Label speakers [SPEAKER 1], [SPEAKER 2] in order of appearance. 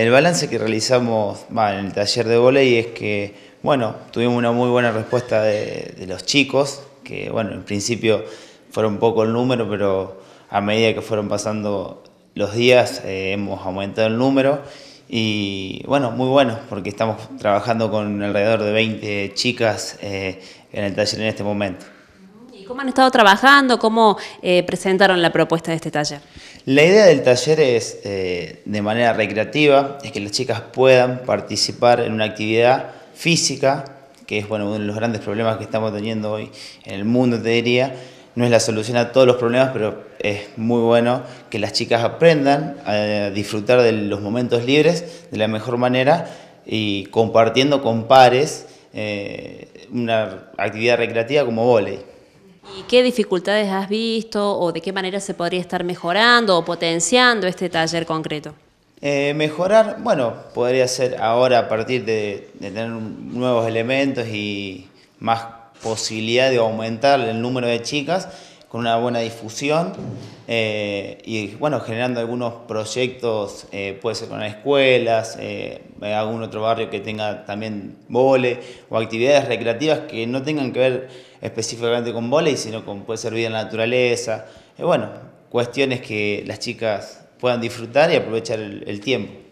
[SPEAKER 1] El balance que realizamos en el taller de volei es que, bueno, tuvimos una muy buena respuesta de, los chicos, que, bueno, en principio fueron poco el número, pero a medida que fueron pasando los días eh, hemos aumentado el número y, bueno, muy bueno, porque estamos trabajando con alrededor de 20 chicas eh, en el taller en este momento.
[SPEAKER 2] ¿Cómo han estado trabajando? ¿Cómo eh, presentaron la propuesta de este taller?
[SPEAKER 1] La idea del taller es, eh, de manera recreativa, es que las chicas puedan participar en una actividad física, que es bueno, uno de los grandes problemas que estamos teniendo hoy en el mundo, te diría. No es la solución a todos los problemas, pero es muy bueno que las chicas aprendan a disfrutar de los momentos libres de la mejor manera y compartiendo con pares eh, una actividad recreativa como volei.
[SPEAKER 2] ¿Y qué dificultades has visto o de qué manera se podría estar mejorando o potenciando este taller concreto?
[SPEAKER 1] Eh, mejorar, bueno, podría ser ahora a partir de, tener nuevos elementos y más posibilidad de aumentar el número de chicas con una buena difusión eh, y bueno, generando algunos proyectos, eh, puede ser con escuelas, algún otro barrio que tenga también vole o actividades recreativas que no tengan que ver específicamente con volei, sino con puede ser vida en la naturaleza. bueno, cuestiones que las chicas puedan disfrutar y aprovechar el tiempo.